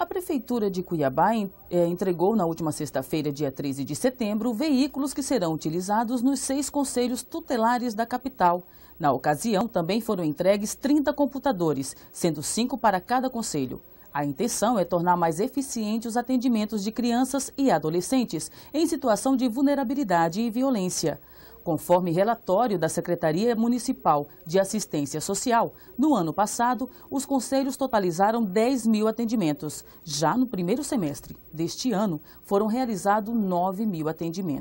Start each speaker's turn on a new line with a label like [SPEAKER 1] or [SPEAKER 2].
[SPEAKER 1] A Prefeitura de Cuiabá eh, entregou na última sexta-feira, dia 13 de setembro, veículos que serão utilizados nos seis conselhos tutelares da capital. Na ocasião, também foram entregues 30 computadores, sendo cinco para cada conselho. A intenção é tornar mais eficientes os atendimentos de crianças e adolescentes em situação de vulnerabilidade e violência. Conforme relatório da Secretaria Municipal de Assistência Social, no ano passado, os conselhos totalizaram 10 mil atendimentos. Já no primeiro semestre deste ano, foram realizados 9 mil atendimentos.